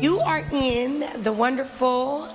You are in the wonderful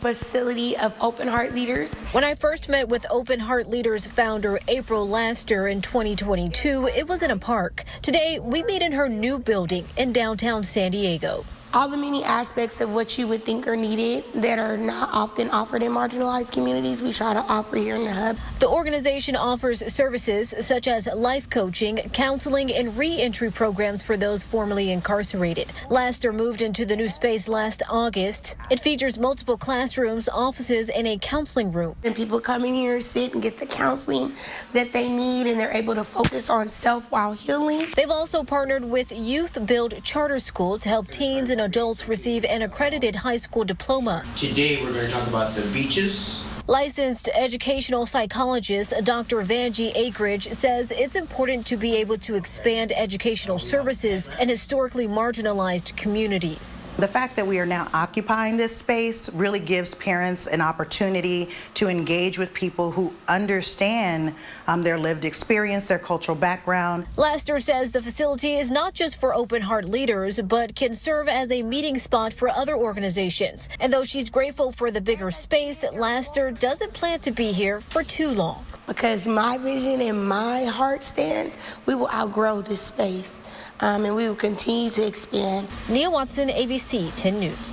facility of Open Heart Leaders. When I first met with Open Heart Leaders founder April Laster in 2022, it was in a park. Today, we meet in her new building in downtown San Diego all the many aspects of what you would think are needed that are not often offered in marginalized communities, we try to offer here in the hub. The organization offers services such as life coaching, counseling, and reentry programs for those formerly incarcerated. Laster moved into the new space last August. It features multiple classrooms, offices, and a counseling room. And people come in here, sit, and get the counseling that they need, and they're able to focus on self while healing. They've also partnered with YouthBuild Charter School to help teens and adults receive an accredited high school diploma. Today we're going to talk about the beaches Licensed educational psychologist Dr. Vanjie Akridge says it's important to be able to expand educational services in historically marginalized communities. The fact that we are now occupying this space really gives parents an opportunity to engage with people who understand um, their lived experience, their cultural background. Laster says the facility is not just for open heart leaders, but can serve as a meeting spot for other organizations. And though she's grateful for the bigger space, Laster doesn't plan to be here for too long. Because my vision and my heart stands, we will outgrow this space um, and we will continue to expand. Nia Watson, ABC 10 News.